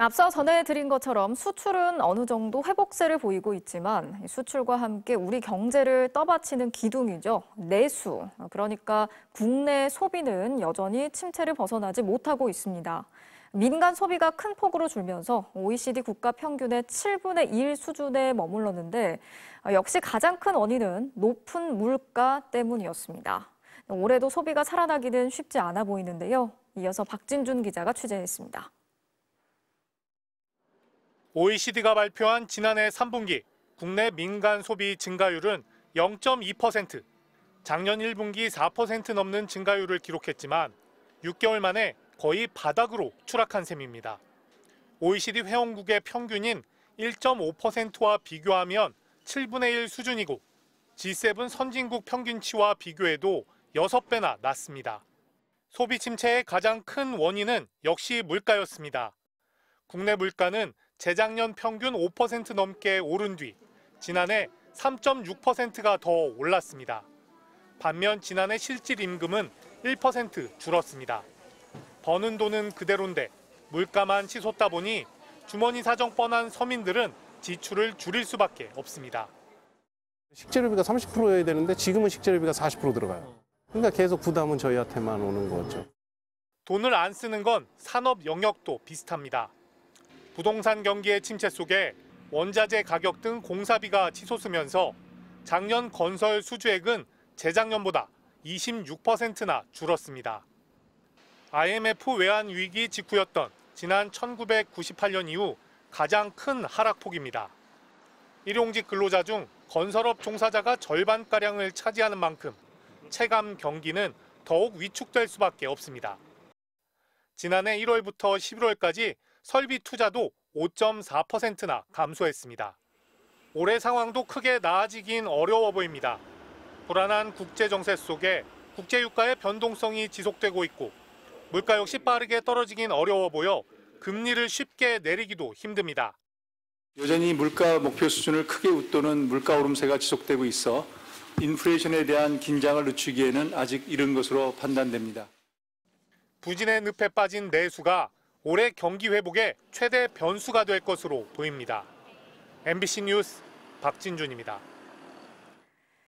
앞서 전해드린 것처럼 수출은 어느 정도 회복세를 보이고 있지만 수출과 함께 우리 경제를 떠받치는 기둥이죠. 내수. 그러니까 국내 소비는 여전히 침체를 벗어나지 못하고 있습니다. 민간 소비가 큰 폭으로 줄면서 OECD 국가 평균의 7분의 1 수준에 머물렀는데 역시 가장 큰 원인은 높은 물가 때문이었습니다. 올해도 소비가 살아나기는 쉽지 않아 보이는데요. 이어서 박진준 기자가 취재했습니다. OECD가 발표한 지난해 3분기 국내 민간 소비 증가율은 0.2%, 작년 1분기 4% 넘는 증가율을 기록했지만 6개월 만에 거의 바닥으로 추락한 셈입니다. OECD 회원국의 평균인 1.5%와 비교하면 7분의 1 수준이고 G7 선진국 평균치와 비교해도 6배나 낮습니다. 소비 침체의 가장 큰 원인은 역시 물가였습니다. 국내 물가는 재작년 평균 5% 넘게 오른 뒤 지난해 3.6%가 더 올랐습니다. 반면 지난해 실질 임금은 1% 줄었습니다. 버는 돈은 그대로인데 물가만 치솟다 보니 주머니 사정 뻔한 서민들은 지출을 줄일 수밖에 없습니다. 식재료비가 30%여야 되는데 지금은 식재료비가 40% 들어가요. 그러니까 계속 부담은 저희한테만 오는 거죠. 돈을 안 쓰는 건 산업 영역도 비슷합니다. 부동산 경기의 침체 속에 원자재 가격 등 공사비가 치솟으면서 작년 건설 수주액은 재작년보다 26%나 줄었습니다. IMF 외환 위기 직후였던 지난 1998년 이후 가장 큰 하락폭입니다. 일용직 근로자 중 건설업 종사자가 절반가량을 차지하는 만큼 체감 경기는 더욱 위축될 수밖에 없습니다. 지난해 1월부터 11월까지 설비 투자도 5.4%나 감소했습니다. 올해 상황도 크게 나아지긴 어려워 보입니다. 불안한 국제 정세 속에 국제 유가의 변동성이 지속되고 있고 물가 역시 빠르게 떨어지긴 어려워 보여 금리를 쉽게 내리기도 힘듭니다. 여전히 물가 목표 수준을 크게 웃도는 물가 오름세가 지속되고 있어 인플레이션에 대한 긴장을 늦추기에는 아직 이른 것으로 판단됩니다. 부진의 늪에 빠진 내수가 올해 경기 회복의 최대 변수가 될 것으로 보입니다. MBC 뉴스 박진준입니다.